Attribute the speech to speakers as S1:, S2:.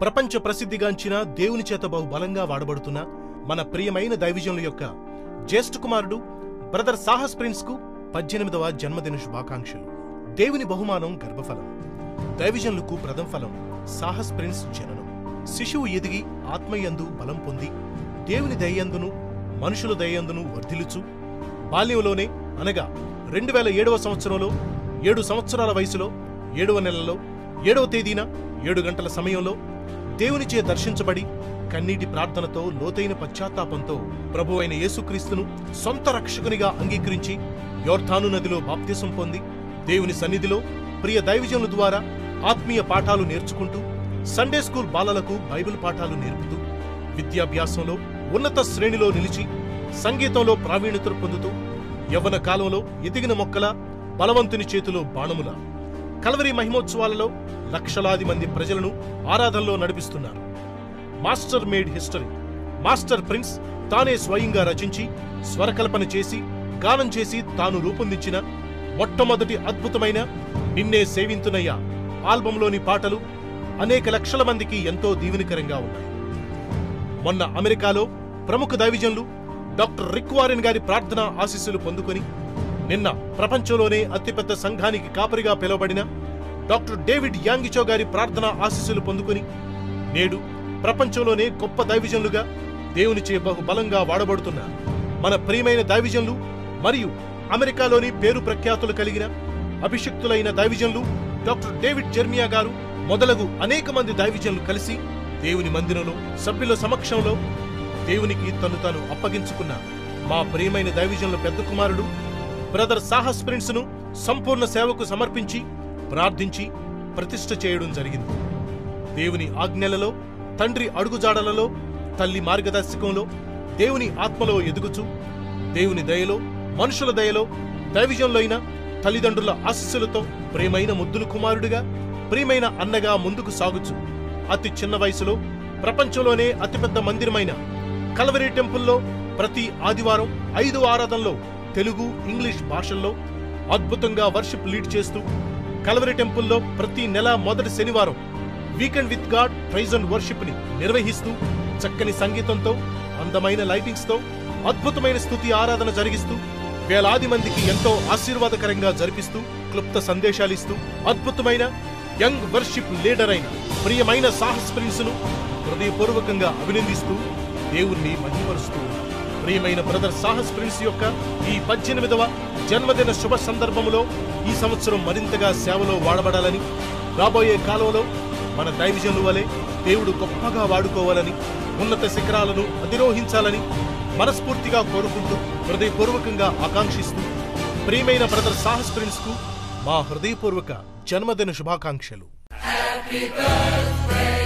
S1: ప్రపంచ ప్రసిద్ధిగాంచిన దేవుని చేత బహుబలంగా వాడబడుతున్న మన ప్రియమైన దైవజనుల యొక్క జ్యేష్ఠ కుమారుడు బ్రదర్ సాహస్ ప్రిన్స్కు పద్దెనిమిదవ జన్మదిన శుభాకాంక్షలు. దేవుని బహుమానం గర్భఫలం. దైవజనులకు ప్రథమ ఫలం సాహస్ ప్రిన్స్ జననం. శిశువు ఎదిగి ఆత్మయందు బలం పొంది దేవుని దయ్యందును మనుషుల దయందును వర్ధిలుచు బాల్యంలోనే అనగా రెండు వేల ఏడవ సంవత్సరంలో ఏడు సంవత్సరాల వయసులో ఏడవ నెలలో ఏడవ తేదీన ఏడు గంటల సమయంలో దేవునిచే దర్శించబడి కన్నీటి ప్రార్థనతో లోతైన పశ్చాత్తాపంతో ప్రభు అయిన యేసుక్రీస్తును సొంత రక్షకునిగా అంగీకరించి యోర్ధాను నదిలో బాప్తిసం పొంది దేవుని సన్నిధిలో ప్రియ దైవజనుల ద్వారా ఆత్మీయ పాఠాలు నేర్చుకుంటూ సండే స్కూల్ బాలలకు బైబిల్ పాఠాలు నేర్పుతూ విద్యాభ్యాసంలో ఉన్నత శ్రేణిలో నిలిచి సంగీతంలో ప్రావీణ్యతను పొందుతూ యవ్వన కాలంలో ఎదిగిన మొక్కల బలవంతుని చేతిలో బాణముల కలవరి మహిమోత్సవాలలో లక్షలాది మంది ప్రజలను ఆరాధనలో నడిపిస్తున్నారు. Master made history. Master prince తానే స్వయంగా రచించి స్వరకల్పన చేసి గానం చేసి తాను రూపొందించిన మొట్టమొదటి అద్భుతమైన నిన్నే సేవింతునయ్యా ఆల్బంలోని పాటలు అనేక లక్షల మందికి ఎంతో దీవెనకరంగా ఉన్నాయి. మొన్న అమెరికాలో ప్రముఖ దైవజనులు డాక్టర్ రిక్ వారెన్ గారి ప్రార్థన ఆశీస్సులు పొందుకొని నిన్న ప్రపంచంలోనే అతిపెద్ద సంఘానికి కాపరిగా పిలువబడిన డాక్టర్ డేవిడ్ యాంగిచో గారి ప్రార్థన ఆశీస్సులు పొందుకుని నేడు ప్రపంచంలోనే గొప్ప దైవిజన్లుగా దేవునిచే బహుబలంగా వాడబడుతున్న మన ప్రియమైన దైవిజన్లు మరియు అమెరికాలోని పేరు ప్రఖ్యాతులు కలిగిన అభిషక్తులైన దైవిజన్లు డాక్టర్ డేవిడ్ జెర్మియా గారు మొదలగు అనేక మంది దైవిజన్లు కలిసి దేవుని మందిరంలో సభ్యుల సమక్షంలో దేవునికి తను తాను అప్పగించుకున్న మా ప్రియమైన దైవిజన్ల పెద్ద కుమారుడు బ్రదర్ సాహస్ ప్రిన్స్ను సంపూర్ణ సేవకు సమర్పించి ప్రార్థించి ప్రతిష్ఠ చేయడం జరిగింది. దేవుని ఆజ్ఞలలో తండ్రి అడుగుజాడలలో తల్లి మార్గదర్శకంలో దేవుని ఆత్మలో ఎదుగుచు దేవుని దయలో మనుషుల దయలో దైవజనులైన తల్లిదండ్రుల ఆశస్సులతో ప్రేమైన ముద్దులు కుమారుడిగా ప్రియమైన అన్నగా ముందుకు సాగుచు. అతి చిన్న వయసులో ప్రపంచంలోనే అతిపెద్ద మందిరమైన కలవరి టెంపుల్లో ప్రతి ఆదివారం ఐదు ఆరాధనలో తెలుగు ఇంగ్లీష్ భాషల్లో అద్భుతంగా వర్షిప్ లీడ్ చేస్తూ కలవరి టెంపుల్లో ప్రతి నెల మొదటి శనివారం weekend with God praise and వర్షిప్ని నిర్వహిస్తూ చక్కని సంగీతంతో అందమైన లైటింగ్స్తో అద్భుతమైన స్థుతి ఆరాధన జరిగిస్తూ వేలాది మందికి ఎంతో ఆశీర్వాదకరంగా జరిపిస్తూ క్లుప్త సందేశాలిస్తూ అద్భుతమైన యంగ్ వర్షిప్ లీడర్ అయిన ప్రియమైన సాహస్ ప్రిన్స్ను హృదయపూర్వకంగా అభినందిస్తూ దేవుణ్ణి మహిమపరుస్తూ ప్రియమైన బ్రదర్ సాహస్ ప్రిన్స్ యొక్క ఈ పద్దెనిమిదవ జన్మదిన శుభ సందర్భములో ఈ సంవత్సరం మరింతగా సేవలో వాడబడాలని రాబోయే కాలంలో మన దైవజనుల వలె దేవుడు గొప్పగా వాడుకోవాలని ఉన్నత శిఖరాలను అధిరోహించాలని మనస్ఫూర్తిగా కోరుకుంటూ హృదయపూర్వకంగా ఆకాంక్షిస్తూ ప్రియమైన బ్రదర్ సాహస్ ప్రిన్స్కు మా హృదయపూర్వక జన్మదిన శుభాకాంక్షలు.
S2: Happy birthday.